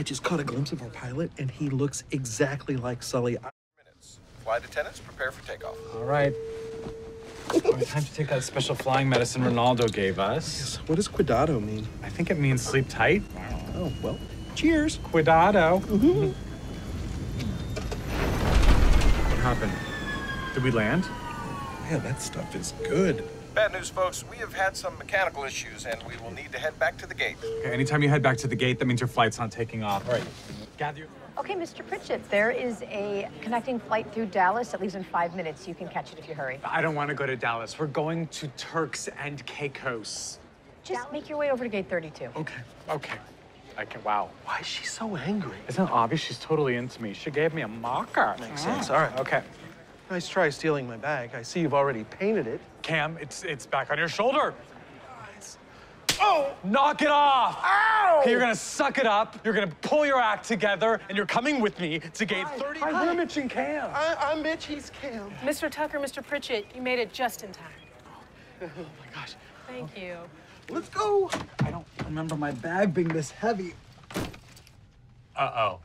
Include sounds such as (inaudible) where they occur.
I just caught a glimpse of our pilot, and he looks exactly like Sully. Flight attendants, prepare for takeoff. All right. All right, time to take that special flying medicine Ronaldo gave us. What does cuidado mean? I think it means sleep tight. Oh, well, cheers. Cuidado. Mm-hmm. What happened? Did we land? Man, that stuff is good. Bad news, folks. We have had some mechanical issues, and we will need to head back to the gate. Okay, anytime you head back to the gate, that means your flight's not taking off. All right. Gather your... Okay, Mr. Pritchett, there is a connecting flight through Dallas that leaves in five minutes. You can catch it if you hurry. I don't want to go to Dallas. We're going to Turks and Caicos. Just make your way over to gate 32. Okay. Okay. I can. Wow. Why is she so angry? Isn't it obvious she's totally into me? She gave me a marker. Makes sense. Ah. All right. Okay. Nice try stealing my bag. I see you've already painted it. Cam, it's it's back on your shoulder. Oh! Knock it off! Ow! Okay, you're gonna suck it up. You're gonna pull your act together, and you're coming with me to gate Hi. 30. Hi, we're. Mitch and Cam. I, I'm Mitch. He's Cam. Mr. Tucker, Mr. Pritchett, you made it just in time. (laughs) Oh my gosh. Thank you. Let's go. I don't remember my bag being this heavy. Uh oh.